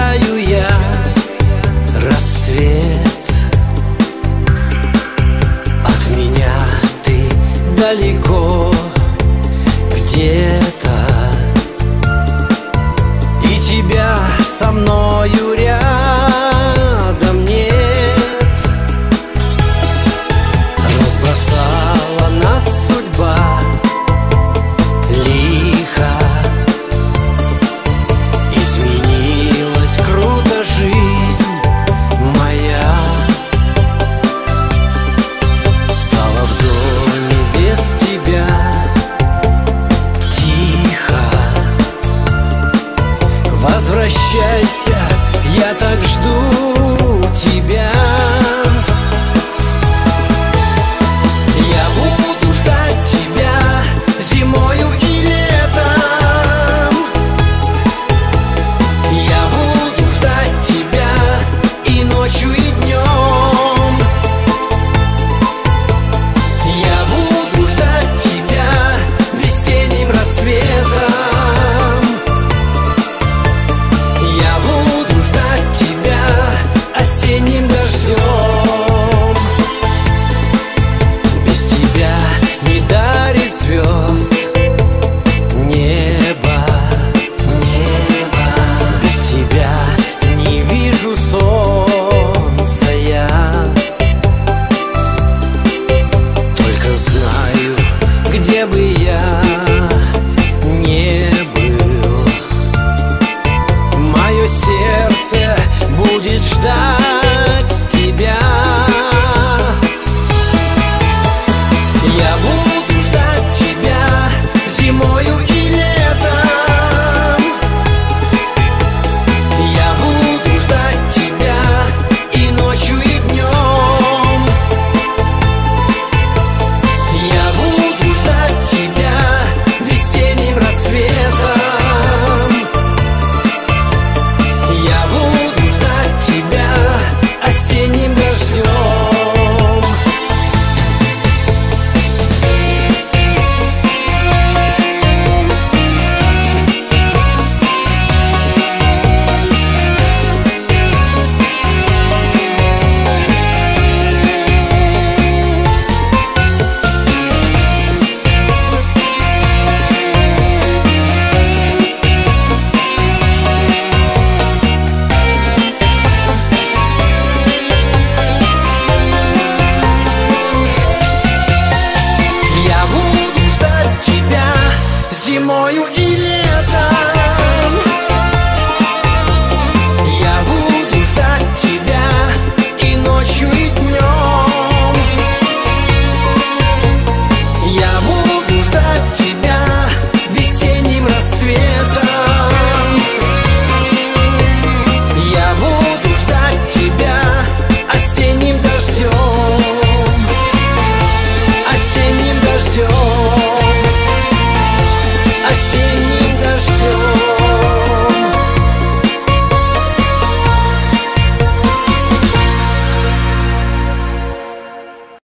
встречаю я рассвет. От меня ты далеко где-то. И тебя со мной precious Eleven